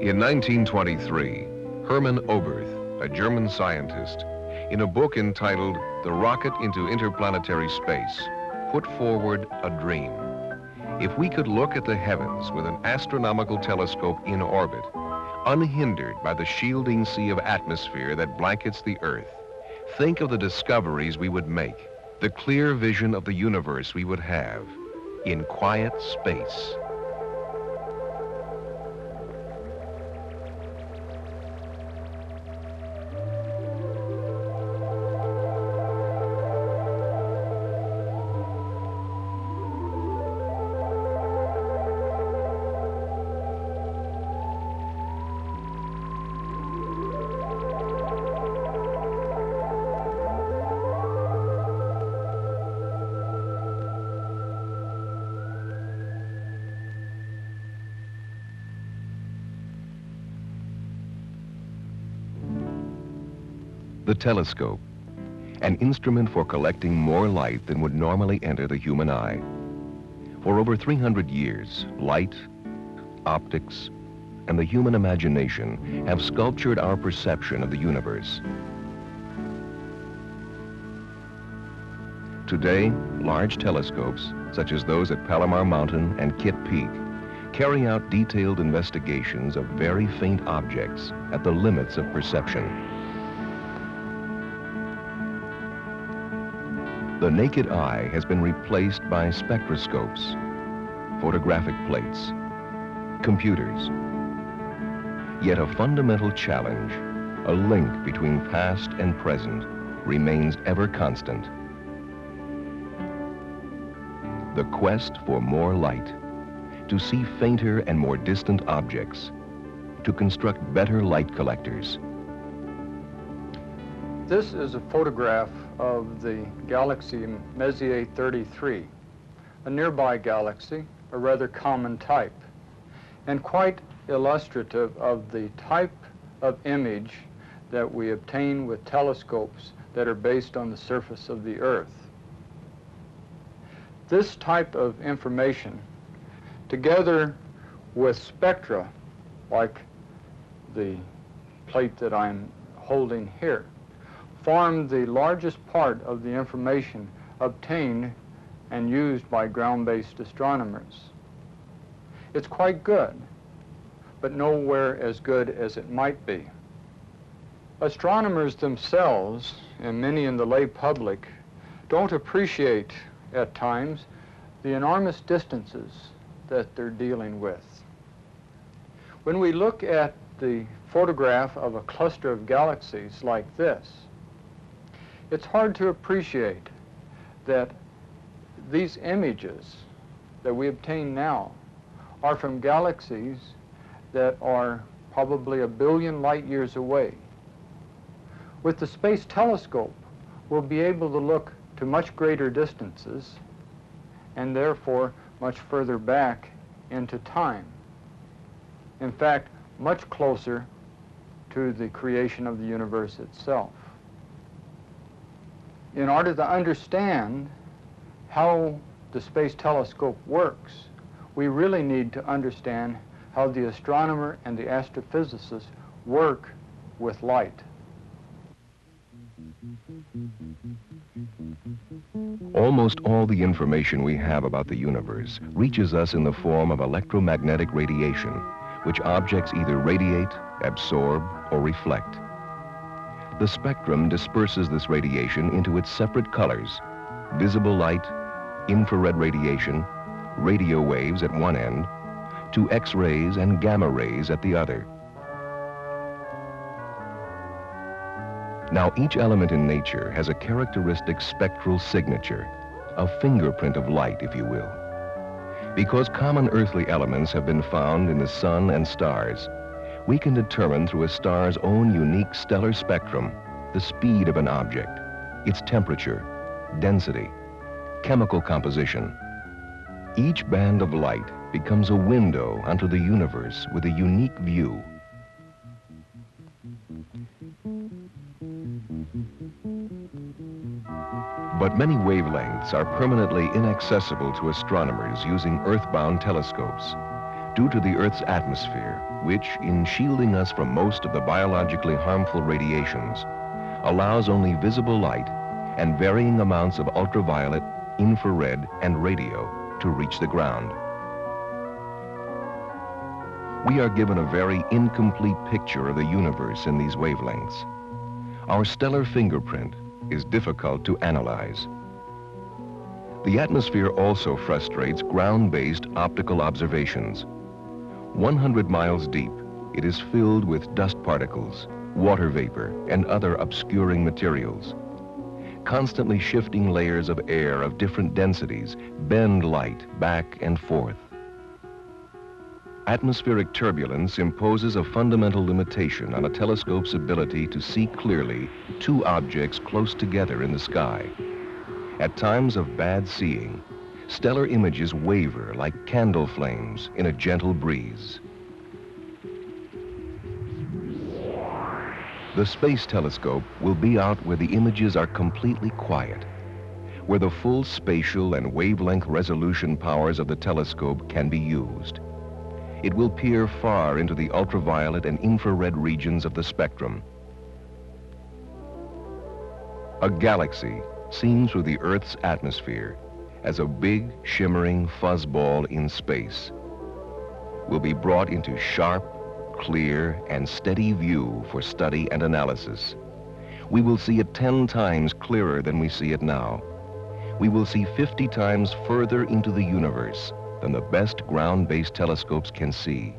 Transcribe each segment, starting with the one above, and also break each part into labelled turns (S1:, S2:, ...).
S1: In 1923, Hermann Oberth, a German scientist, in a book entitled The Rocket into Interplanetary Space, put forward a dream. If we could look at the heavens with an astronomical telescope in orbit, unhindered by the shielding sea of atmosphere that blankets the Earth, think of the discoveries we would make, the clear vision of the universe we would have in quiet space. The telescope, an instrument for collecting more light than would normally enter the human eye. For over 300 years, light, optics, and the human imagination have sculptured our perception of the universe. Today, large telescopes, such as those at Palomar Mountain and Kitt Peak, carry out detailed investigations of very faint objects at the limits of perception. The naked eye has been replaced by spectroscopes, photographic plates, computers. Yet a fundamental challenge, a link between past and present, remains ever constant. The quest for more light, to see fainter and more distant objects, to construct better light collectors.
S2: This is a photograph of the galaxy Messier 33, a nearby galaxy, a rather common type, and quite illustrative of the type of image that we obtain with telescopes that are based on the surface of the Earth. This type of information, together with spectra, like the plate that I'm holding here, form the largest part of the information obtained and used by ground-based astronomers. It's quite good, but nowhere as good as it might be. Astronomers themselves, and many in the lay public, don't appreciate at times the enormous distances that they're dealing with. When we look at the photograph of a cluster of galaxies like this, it's hard to appreciate that these images that we obtain now are from galaxies that are probably a billion light years away. With the Space Telescope, we'll be able to look to much greater distances and therefore much further back into time. In fact, much closer to the creation of the universe itself in order to understand how the Space Telescope works, we really need to understand how the astronomer and the astrophysicist work with light.
S1: Almost all the information we have about the universe reaches us in the form of electromagnetic radiation, which objects either radiate, absorb, or reflect. The spectrum disperses this radiation into its separate colors, visible light, infrared radiation, radio waves at one end, to X-rays and gamma rays at the other. Now each element in nature has a characteristic spectral signature, a fingerprint of light, if you will. Because common earthly elements have been found in the sun and stars, we can determine through a star's own unique stellar spectrum the speed of an object, its temperature, density, chemical composition. Each band of light becomes a window onto the universe with a unique view. But many wavelengths are permanently inaccessible to astronomers using earthbound telescopes. Due to the Earth's atmosphere, which, in shielding us from most of the biologically harmful radiations, allows only visible light and varying amounts of ultraviolet, infrared, and radio to reach the ground. We are given a very incomplete picture of the universe in these wavelengths. Our stellar fingerprint is difficult to analyze. The atmosphere also frustrates ground-based optical observations. 100 miles deep, it is filled with dust particles, water vapor, and other obscuring materials. Constantly shifting layers of air of different densities bend light back and forth. Atmospheric turbulence imposes a fundamental limitation on a telescope's ability to see clearly two objects close together in the sky. At times of bad seeing, stellar images waver like candle flames in a gentle breeze. The Space Telescope will be out where the images are completely quiet, where the full spatial and wavelength resolution powers of the telescope can be used. It will peer far into the ultraviolet and infrared regions of the spectrum. A galaxy seen through the Earth's atmosphere as a big, shimmering fuzzball in space will be brought into sharp, clear, and steady view for study and analysis. We will see it 10 times clearer than we see it now. We will see 50 times further into the universe than the best ground-based telescopes can see.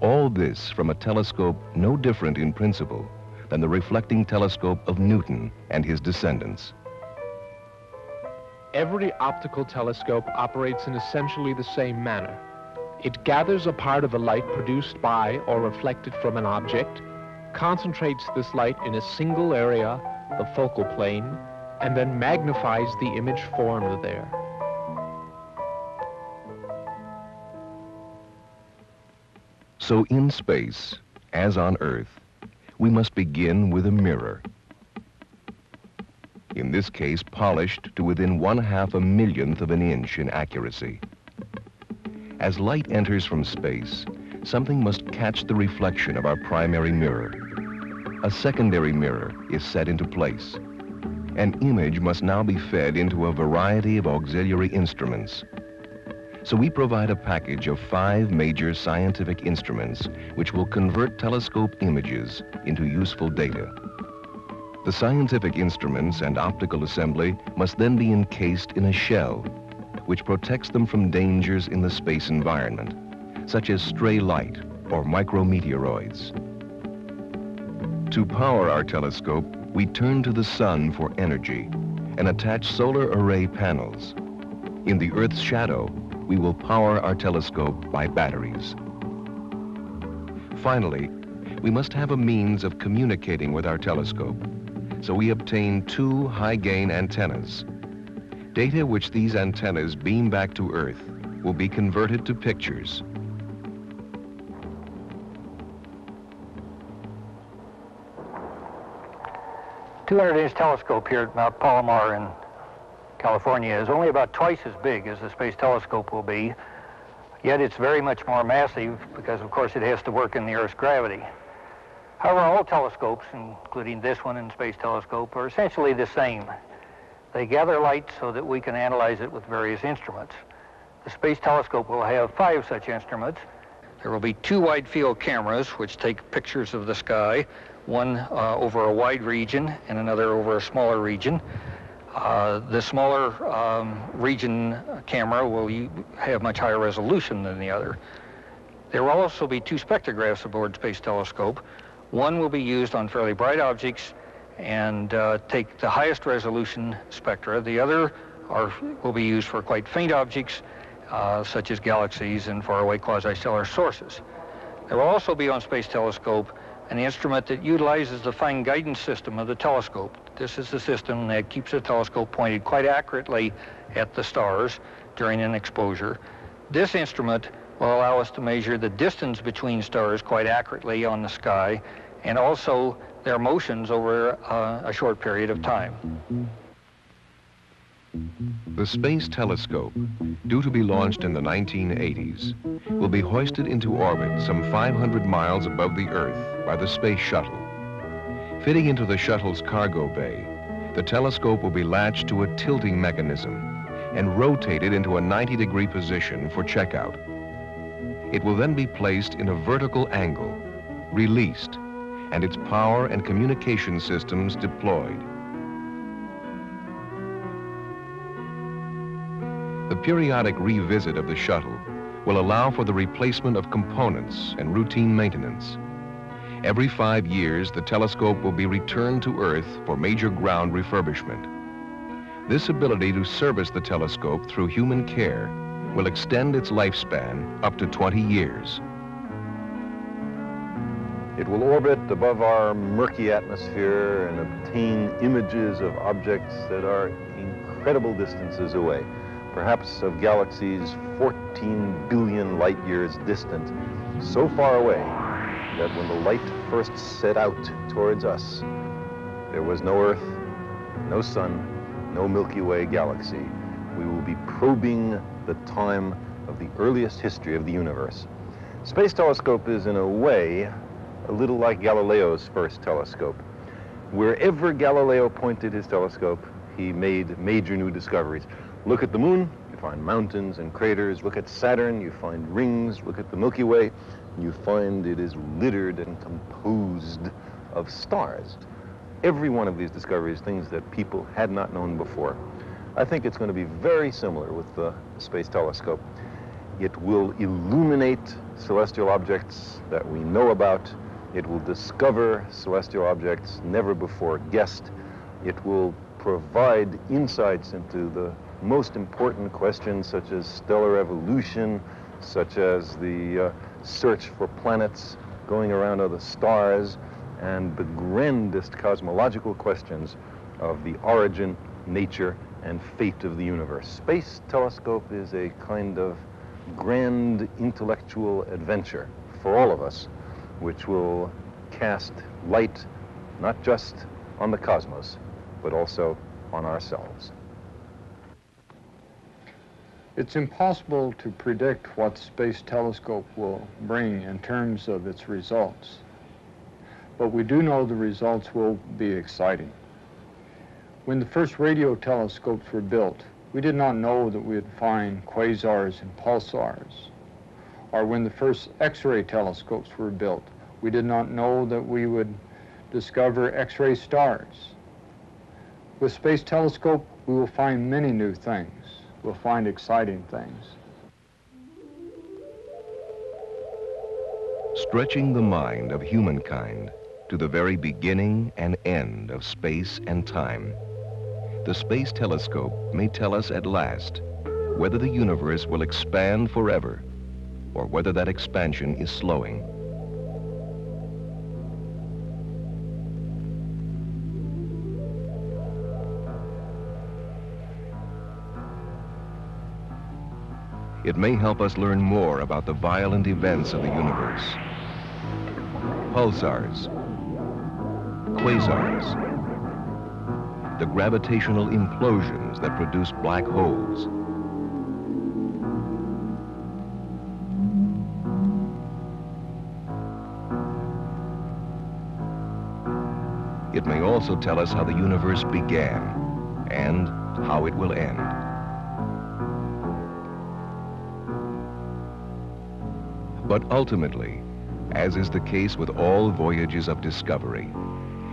S1: All this from a telescope no different in principle than the reflecting telescope of Newton and his descendants.
S3: Every optical telescope operates in essentially the same manner. It gathers a part of the light produced by or reflected from an object, concentrates this light in a single area, the focal plane, and then magnifies the image formed there.
S1: So in space, as on Earth, we must begin with a mirror. In this case, polished to within one half a millionth of an inch in accuracy. As light enters from space, something must catch the reflection of our primary mirror. A secondary mirror is set into place. An image must now be fed into a variety of auxiliary instruments. So we provide a package of five major scientific instruments which will convert telescope images into useful data. The scientific instruments and optical assembly must then be encased in a shell which protects them from dangers in the space environment, such as stray light or micrometeoroids. To power our telescope, we turn to the sun for energy and attach solar array panels. In the Earth's shadow, we will power our telescope by batteries. Finally, we must have a means of communicating with our telescope, so we obtain two high-gain antennas Data which these antennas beam back to Earth will be converted to pictures.
S4: Two hundred inch telescope here at Mount Palomar in California is only about twice as big as the Space Telescope will be, yet it's very much more massive because of course it has to work in the Earth's gravity. However, all telescopes, including this one and Space Telescope, are essentially the same. They gather light so that we can analyze it with various instruments. The Space Telescope will have five such instruments. There will be two wide field cameras which take pictures of the sky, one uh, over a wide region and another over a smaller region. Uh, the smaller um, region camera will have much higher resolution than the other. There will also be two spectrographs aboard Space Telescope. One will be used on fairly bright objects and uh, take the highest resolution spectra. The other are, will be used for quite faint objects, uh, such as galaxies and faraway quasi-stellar sources. There will also be on Space Telescope an instrument that utilizes the fine guidance system of the telescope. This is the system that keeps the telescope pointed quite accurately at the stars during an exposure. This instrument will allow us to measure the distance between stars quite accurately on the sky and also their motions over uh, a short period of time.
S1: The Space Telescope, due to be launched in the 1980s, will be hoisted into orbit some 500 miles above the Earth by the Space Shuttle. Fitting into the shuttle's cargo bay, the telescope will be latched to a tilting mechanism and rotated into a 90-degree position for checkout. It will then be placed in a vertical angle, released, and its power and communication systems deployed. The periodic revisit of the shuttle will allow for the replacement of components and routine maintenance. Every five years, the telescope will be returned to Earth for major ground refurbishment. This ability to service the telescope through human care will extend its lifespan up to 20 years.
S5: It will orbit above our murky atmosphere and obtain images of objects that are incredible distances away, perhaps of galaxies 14 billion light years distant, so far away that when the light first set out towards us, there was no Earth, no Sun, no Milky Way galaxy. We will be probing the time of the earliest history of the universe. Space Telescope is, in a way, a little like Galileo's first telescope. Wherever Galileo pointed his telescope, he made major new discoveries. Look at the moon, you find mountains and craters. Look at Saturn, you find rings. Look at the Milky Way, you find it is littered and composed of stars. Every one of these discoveries, things that people had not known before. I think it's going to be very similar with the Space Telescope. It will illuminate celestial objects that we know about. It will discover celestial objects never before guessed. It will provide insights into the most important questions such as stellar evolution, such as the uh, search for planets going around other stars, and the grandest cosmological questions of the origin, nature, and fate of the universe. Space Telescope is a kind of grand intellectual adventure for all of us, which will cast light not just on the cosmos, but also on ourselves.
S2: It's impossible to predict what Space Telescope will bring in terms of its results. But we do know the results will be exciting. When the first radio telescopes were built, we did not know that we would find quasars and pulsars. Or when the first X-ray telescopes were built, we did not know that we would discover X-ray stars. With Space Telescope, we will find many new things. We'll find exciting things.
S1: Stretching the mind of humankind to the very beginning and end of space and time, the Space Telescope may tell us at last whether the universe will expand forever or whether that expansion is slowing. It may help us learn more about the violent events of the universe. Pulsars, quasars, the gravitational implosions that produce black holes. It may also tell us how the universe began and how it will end. But ultimately, as is the case with all voyages of discovery,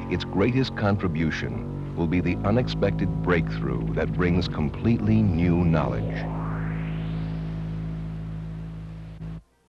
S1: its greatest contribution will be the unexpected breakthrough that brings completely new knowledge.